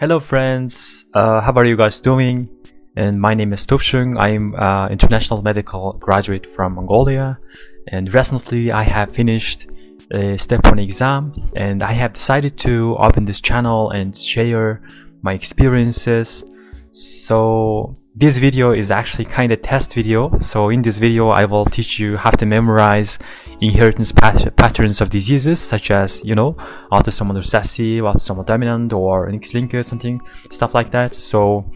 Hello friends, uh, how are you guys doing? And my name is Tuvshin. I'm uh, international medical graduate from Mongolia and recently I have finished a step 1 exam and I have decided to open this channel and share my experiences so this video is actually kind of test video. So in this video I will teach you how to memorize inheritance pat patterns of diseases such as you know autosomal recessive autosomal dominant or X-linked something stuff like that. So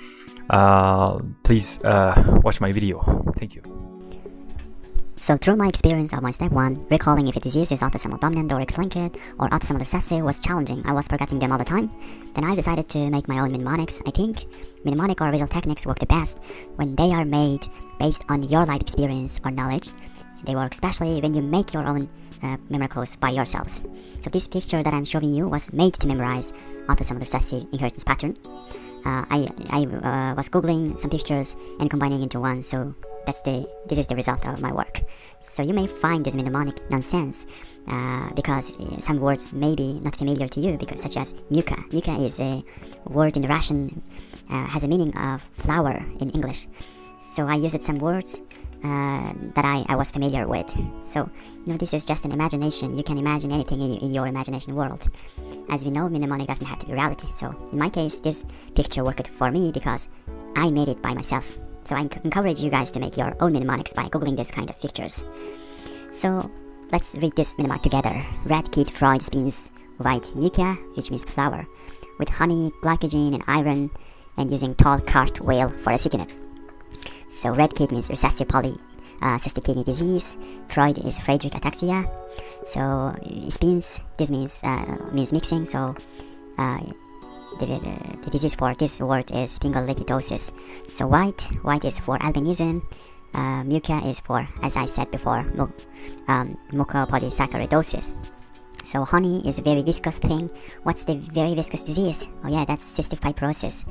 uh, please uh, watch my video. Thank you so through my experience of my step 1, recalling if a disease is autosomal dominant or X-linked or autosomal recessive was challenging. I was forgetting them all the time. Then I decided to make my own mnemonics. I think mnemonic or visual techniques work the best when they are made based on your life experience or knowledge. They work especially when you make your own uh, by yourselves. So this picture that I'm showing you was made to memorize autosomal recessive inheritance pattern. Uh, I, I uh, was googling some pictures and combining into one so that's the this is the result of my work. So you may find this mnemonic nonsense uh, because uh, some words may be not familiar to you because such as muka. Muka is a word in Russian uh, has a meaning of flower in English. So I used some words uh, that I, I was familiar with. So, you know, this is just an imagination. You can imagine anything in, in your imagination world. As we know, mnemonic doesn't have to be reality. So, in my case, this picture worked for me because I made it by myself. So I encourage you guys to make your own mnemonics by googling this kind of pictures. So let's read this mnemonic together. Red kid fried spins white muka, which means flour, with honey, glycogen, and iron, and using tall cart whale for a citronate. So red kid means recessive poly uh, cystic kidney disease. Freud is Friedreich ataxia. So spins, this means uh, means mixing. So uh, the, the, disease for this word is sphingolipidosis. So white, white is for albinism. Uh, is for, as I said before, mu um, mucopolysaccharidosis. So honey is a very viscous thing. What's the very viscous disease? Oh yeah, that's cystic fibrosis.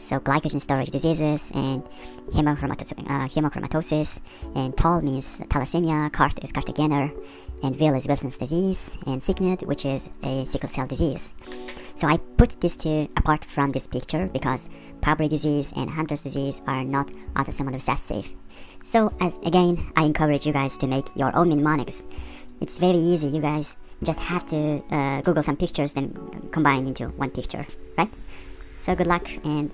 So glycogen storage diseases and hemochromatosis, uh, hemochromatosis. And tall means thalassemia, cart is Kartagener, and Will is Wilson's disease, and Cygnett, which is a sickle cell disease. So I put these two apart from this picture because Fabry disease and Hunter's disease are not autosomal recessive. So as again, I encourage you guys to make your own mnemonics. It's very easy, you guys just have to uh, Google some pictures then combine into one picture, right? So good luck and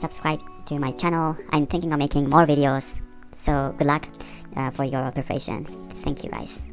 subscribe to my channel. I'm thinking of making more videos. So good luck uh, for your preparation. Thank you guys.